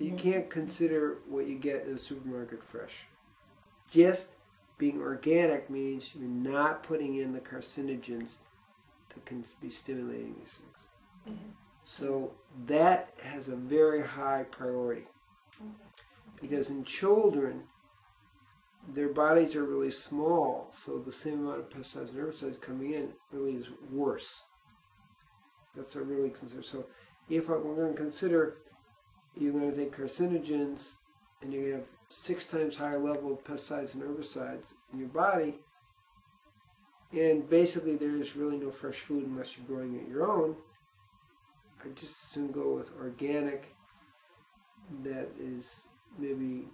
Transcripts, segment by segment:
You mm-hmm. can't consider what you get in a supermarket fresh. Just being organic means you're not putting in the carcinogens that can be stimulating these things. Mm-hmm. So that has a very high priority. Mm-hmm. Because in children, their bodies are really small, so the same amount of pesticides and herbicides coming in really is worse. That's a really concern. So if we're going to consider you're going to take carcinogens and you're going to have six times higher level of pesticides and herbicides in your body, and basically there's really no fresh food unless you're growing it your own, I just soon go with organic that is maybe,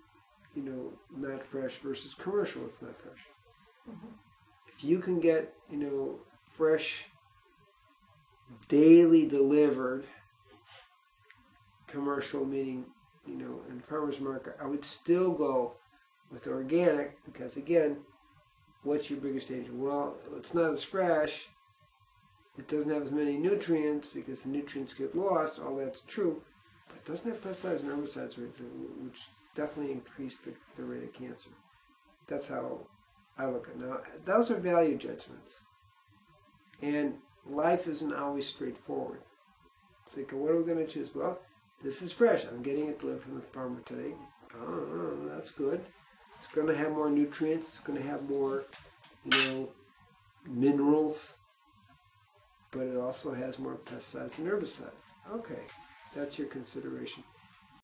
you know, not fresh versus commercial it's not fresh. Mm-hmm. If you can get, you know, fresh, daily delivered commercial, meaning, you know, in farmer's market, I would still go with organic because, again, what's your biggest danger? Well, it's not as fresh. It doesn't have as many nutrients because the nutrients get lost. All that's true. But it doesn't have pesticides and herbicides, which definitely increase the, the rate of cancer. That's how I look at it. Now, those are value judgments. And life isn't always straightforward. It's like, what are we going to choose? Well, this is fresh. I'm getting it delivered from the farmer today. Oh, that's good. It's going to have more nutrients. It's going to have more, you know, minerals. But it also has more pesticides and herbicides. Okay, that's your consideration.